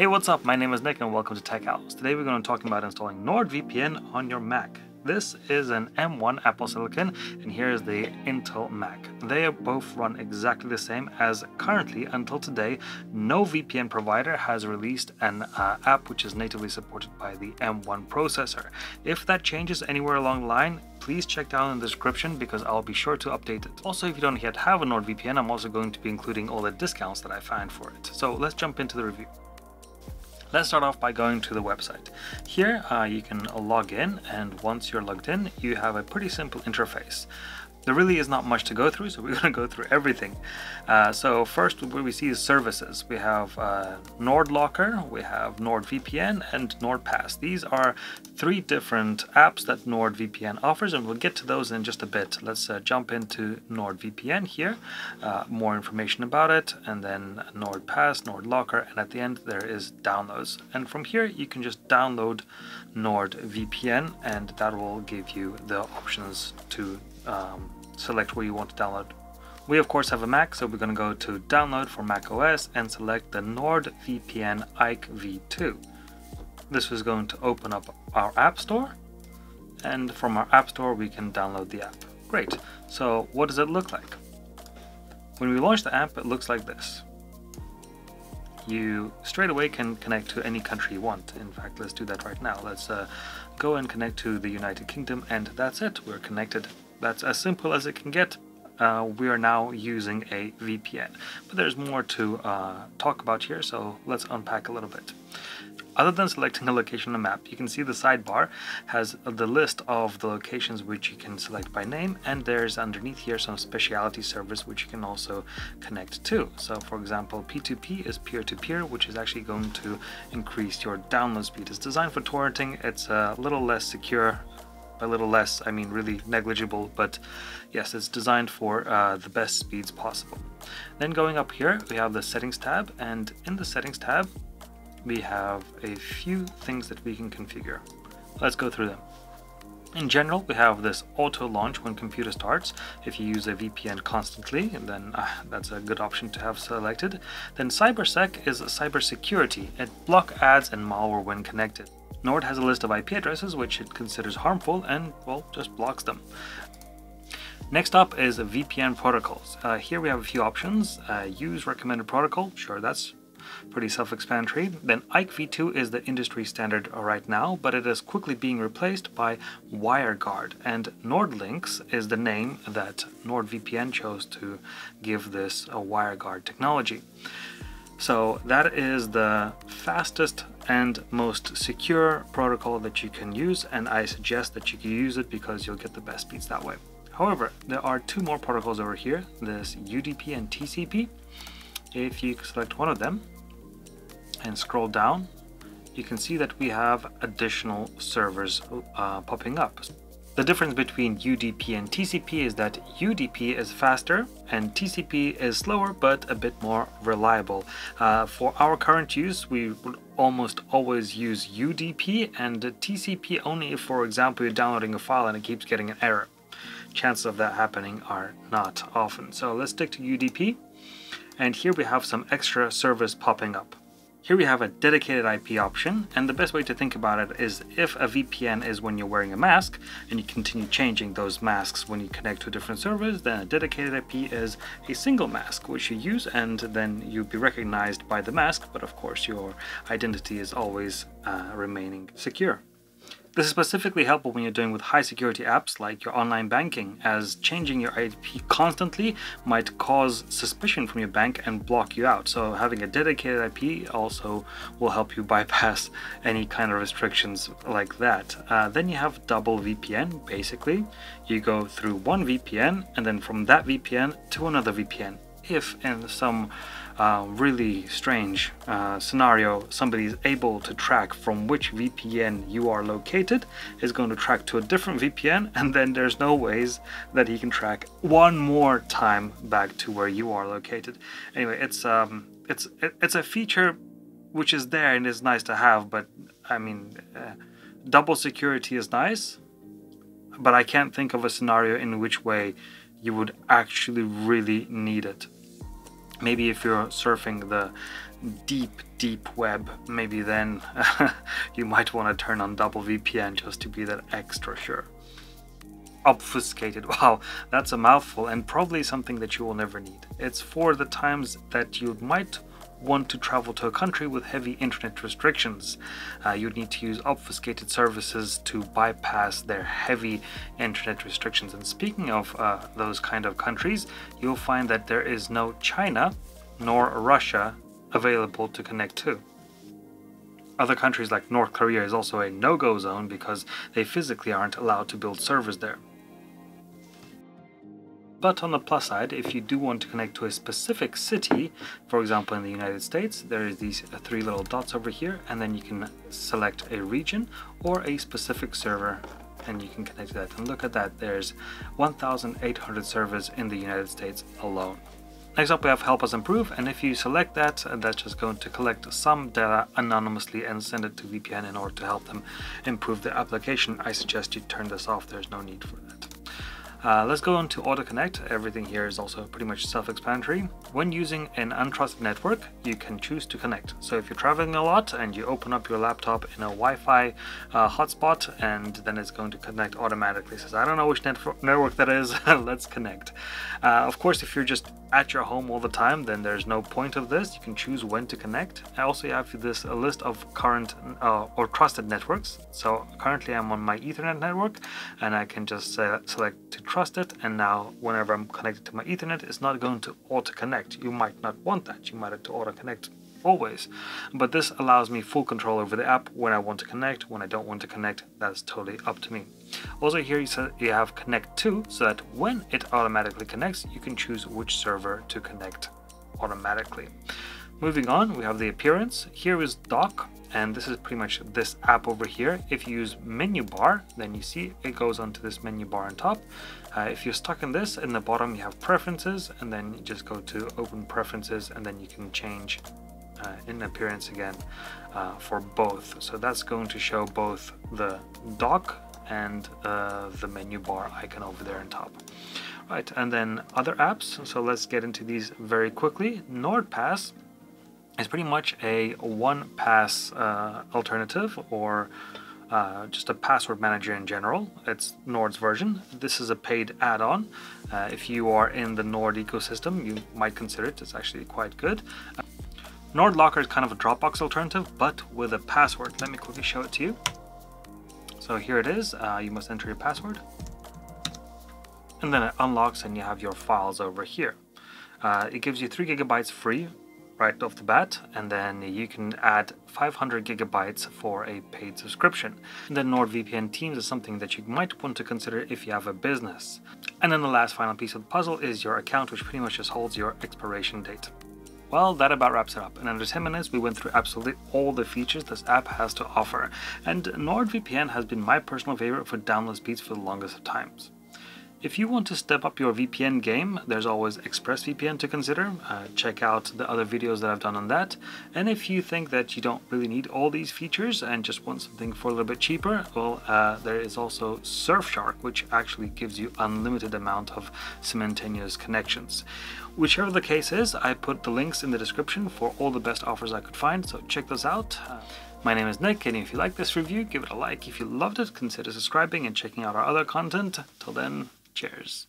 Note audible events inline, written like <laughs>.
Hey, what's up? My name is Nick and welcome to Techouse. Today we're going to talk about installing NordVPN on your Mac. This is an M1 Apple Silicon and here is the Intel Mac. They both run exactly the same as currently until today no VPN provider has released an uh, app which is natively supported by the M1 processor. If that changes anywhere along the line, please check down in the description because I'll be sure to update it. Also, if you don't yet have a NordVPN, I'm also going to be including all the discounts that I find for it. So let's jump into the review. Let's start off by going to the website. Here uh, you can log in and once you're logged in you have a pretty simple interface. There really is not much to go through, <laughs> so we're going to go through everything. Uh, so first, what we see is services. We have uh, NordLocker, we have NordVPN, and NordPass. These are three different apps that NordVPN offers, and we'll get to those in just a bit. Let's uh, jump into NordVPN here, uh, more information about it, and then NordPass, NordLocker, and at the end there is downloads. And from here, you can just download NordVPN, and that will give you the options to um, select where you want to download. We of course have a Mac, so we're going to go to download for Mac OS and select the NordVPN IKEv2. This is going to open up our App Store, and from our App Store we can download the app. Great. So what does it look like? When we launch the app, it looks like this. You straight away can connect to any country you want. In fact, let's do that right now. Let's uh, go and connect to the United Kingdom, and that's it. We're connected that's as simple as it can get. Uh, we are now using a VPN. But there's more to uh, talk about here, so let's unpack a little bit. Other than selecting a location on the map, you can see the sidebar has the list of the locations which you can select by name, and there's underneath here some specialty servers which you can also connect to. So for example, P2P is peer-to-peer, -peer, which is actually going to increase your download speed. It's designed for torrenting, it's a little less secure a little less, I mean really negligible, but yes, it's designed for uh, the best speeds possible. Then going up here, we have the settings tab, and in the settings tab, we have a few things that we can configure. Let's go through them. In general, we have this auto launch when computer starts. If you use a VPN constantly, then uh, that's a good option to have selected. Then CyberSec is cybersecurity. It block ads and malware when connected. Nord has a list of IP addresses which it considers harmful and, well, just blocks them. Next up is VPN protocols. Uh, here we have a few options. Uh, use recommended protocol, sure, that's pretty self-explanatory. Then IKEv2 is the industry standard right now, but it is quickly being replaced by WireGuard. And NordLynx is the name that NordVPN chose to give this a WireGuard technology. So that is the fastest and most secure protocol that you can use and I suggest that you can use it because you'll get the best speeds that way. However, there are two more protocols over here, this UDP and TCP. If you select one of them and scroll down, you can see that we have additional servers uh, popping up. The difference between UDP and TCP is that UDP is faster and TCP is slower but a bit more reliable. Uh, for our current use, we would almost always use UDP and TCP only if, for example, you're downloading a file and it keeps getting an error. Chances of that happening are not often. So let's stick to UDP. And here we have some extra service popping up. Here we have a dedicated IP option, and the best way to think about it is if a VPN is when you're wearing a mask, and you continue changing those masks when you connect to different servers, then a dedicated IP is a single mask, which you use, and then you'll be recognized by the mask, but of course your identity is always uh, remaining secure. This is specifically helpful when you're doing with high security apps like your online banking, as changing your IP constantly might cause suspicion from your bank and block you out. So having a dedicated IP also will help you <laughs> bypass any kind of restrictions like that. Uh, then you have double VPN, basically. You go through one VPN and then from that VPN to another VPN. If in some uh, really strange uh, scenario, somebody is able to track from which VPN you are located, is going to track to a different VPN, and then there's no ways that he can track one more time back to where you are located. Anyway, it's um, it's it's a feature which is there and is nice to have, but I mean, uh, double security is nice, but I can't think of a scenario in which way you would actually really need it maybe if you're surfing the deep, deep web, maybe then <laughs> you might want to turn on double VPN just to be that extra sure. Obfuscated, <laughs> wow, that's a mouthful and probably something that you will never need. It's for the times that you might want to travel to a country with heavy internet restrictions. Uh, you'd need to use obfuscated services to bypass their heavy internet restrictions. And speaking of uh, those kind of countries, you'll find that there is no China nor Russia available to connect to. Other countries like North Korea is also a no-go zone because they physically aren't allowed to build servers there. But on the plus side, if you do want to connect to a specific city, for example in the United States, there is these three little dots over here, and then you can select a region or a specific server and you can connect to that. And look at that, there's 1,800 servers in the United States alone. Next up we have help us improve and if you select that that's just going to collect some data anonymously and send it to VPN in order to help them improve their application. I suggest you turn this off, there's no need for that. Uh, let's go on to AutoConnect. Everything here is also pretty much self-explanatory. When using an untrusted network, you can choose to connect. So if you're traveling a lot and you open up your laptop in a Wi-Fi uh, hotspot, and then it's going to connect automatically. It says, I don't know which net network that is, <laughs> let's connect. Uh, of course, if you're just at your home all the time, then there's no point of this. You can choose when to connect. I also have this list of current uh, or trusted networks. So currently I'm on my Ethernet network, and I can just select to trust it and now whenever I'm connected to my ethernet it's not going to auto connect you might not want that. You might have to auto connect always. But this allows me full control over the app. When I want to connect when I don't want to connect that's totally up to me. Also here you, you have connect to so that when it automatically connects you can choose which server to connect automatically. Moving on we have the appearance. Here is dock and this is pretty much this app over here. If you use menu bar then you see it goes onto this menu bar on top. Uh, if you're stuck in this in the bottom you have preferences and then you just go to open preferences and then you can change uh, in appearance again uh, for both. So that's going to show both the dock and uh, the menu bar icon over there on top. Right and then other apps. So let's get into these very quickly. NordPass is pretty much a one pass uh, alternative or uh, just a password manager in general. It's Nord's version. This is a paid add-on. Uh, if you are in the Nord ecosystem, you might consider it. It's actually quite good. Uh, Nord Locker is kind of a Dropbox alternative, but with a password. Let me quickly show it to you. So here it is. Uh, you must enter your password. And then it unlocks and you have your files over here. Uh, it gives you 3 gigabytes free right off the bat and then you can add 500 gigabytes for a paid subscription. And then NordVPN Teams is something that you might want to consider if you have a business. And then the last final piece of the puzzle is your account which pretty much just holds your expiration date. Well, that about wraps it up. In under 10 minutes, we went through absolutely all the features this app has to offer, and NordVPN has been my personal favorite for download speeds for the longest of times. If you want to step up your VPN game, there's always ExpressVPN to consider. Uh, check out the other videos that I've done on that. And if you think that you don't really need all these features and just want something for a little bit cheaper, well, uh, there is also Surfshark, which actually gives you unlimited amount of simultaneous connections. Whichever the case is, I put the links in the description for all the best offers I could find, so check those out. Uh, my name is Nick, and if you like this review, give it a like. If you loved it, consider subscribing and checking out our other content. Till then, Cheers.